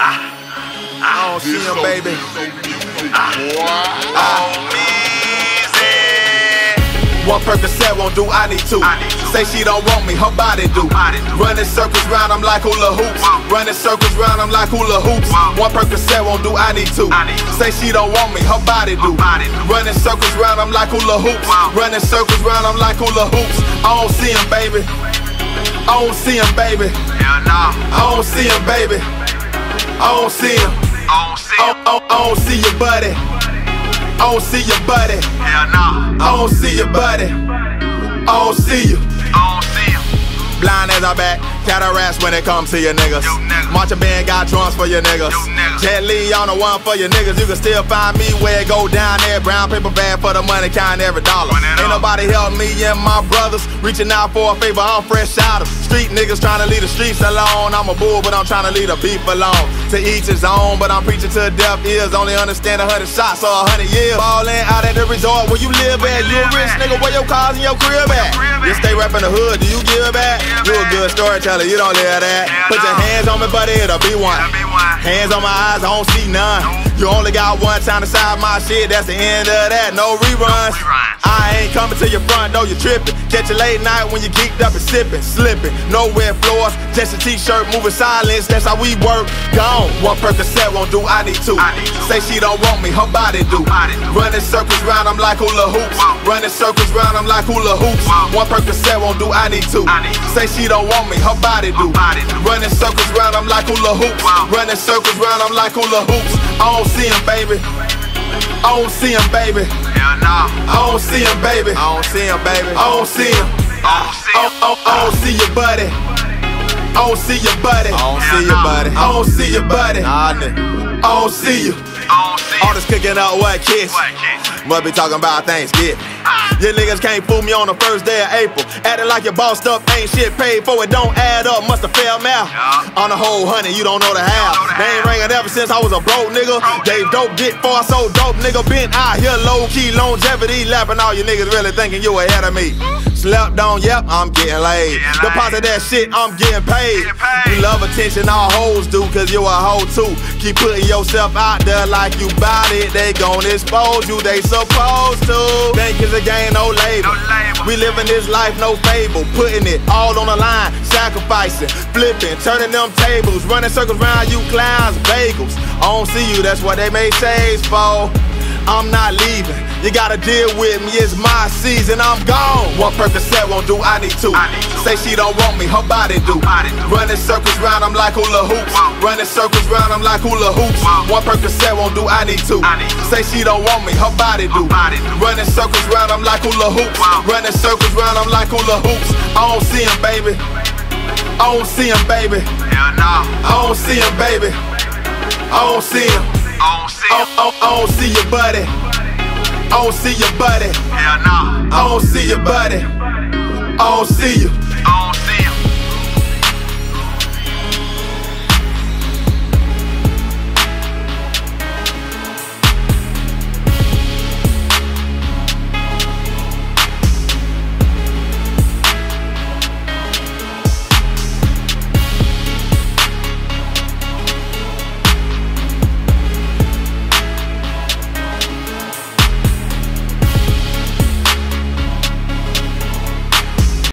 Ah, ah. I don't see him, baby. Ah, One Percocet won't do, I need two. Say she don't want me, her body do. Running circles round, I'm like hula hoops. Running circles round, I'm like hula hoops. One Percocet won't do, I need two. Say she don't want me, her body do. Running circles round, I'm like hula hoops. Running circles round, I'm like hula hoops. I don't see him, baby. I don't see him, baby. I don't see him, baby. I don't see him. I don't, I don't see your buddy. I don't see your buddy. I don't see your buddy. I don't see you. Blind as I back, cataracts when it comes to your niggas. March band got drums for your niggas. Jet Li on the one for your niggas. You can still find me where it go down there. Brown paper bag for the money, counting every dollar. Ain't nobody help me and my brothers. Reaching out for a favor, I'm fresh out of street niggas trying to leave the streets alone. I'm a bull, but I'm trying to leave the beef alone. To each his own, but I'm preaching to deaf ears. Only understand a hundred shots or a hundred years. Ballin' out resort where you live at. You a rich nigga, where your cars and your crib at? You stay rapping the hood, do you give back? You a good storyteller, you don't live that. Put your hands on me, buddy, it'll be one. Hands on my eyes, I don't see none. You only got one time to side my shit, that's the end of that. No reruns. I ain't coming to your front door, you tripping. Catch you late night when you geeked up and sipping, slipping. No wet floors, just a t-shirt, moving silence. That's how we work. Gone. One Percocet won't do, I need two. Say she don't want me, her body do. Running circles round, I'm like hula hoops. Running circles round, I'm like hula hoops. One Percocet won't do, I need two. Say she don't want me, her body do. Running circles round, I'm like hula hoops. Running circles round, I'm like hula hoops. Don't see him, baby. I don't see him, baby. I don't see him, baby. I don't see him, baby. I don't see him. I don't, see your buddy. I don't see your buddy. I don't see your buddy. I don't see your buddy. Nah. I don't see you. All this cooking up, what kiss? Must be talking about Thanksgiving. You niggas can't fool me on the first day of April. Acting like your boss stuff ain't shit paid for it, don't add up, must have failed math. On the whole honey, you don't know the half. They ain't ringing ever since I was a broke nigga. Gave dope dick for I sold dope nigga. Been out here low key longevity, lapping all you niggas really thinking you ahead of me. Slept on, yep, I'm getting laid. Deposit that shit, I'm getting paid. You love attention, all hoes do, cause you a hoe too. Keep putting yourself out there like you bout it. They gon' expose you, they supposed to. Think a game, no label. We living this life, no fable. Putting it all on the line, sacrificing, flipping, turning them tables, running circles around you clowns, bagels. I don't see you, that's what they made shades for. I'm not leaving. You gotta deal with me, it's my season, I'm gone. One Percocet won't do, I need two. Say she don't want me, her body do. Running circles round, I'm like hula hoops. Running circles round, I'm like hula hoops. One Percocet won't do, I need two. Say she don't want me, her body do. Running circles round, I'm like hula hoops. Running circles round, I'm like hula hoops. I don't see him, baby. I don't see him, baby. I don't see him, baby. I don't see him. I don't, see your buddy. I don't see your buddy. Hell nah. I don't see your buddy. I don't see you.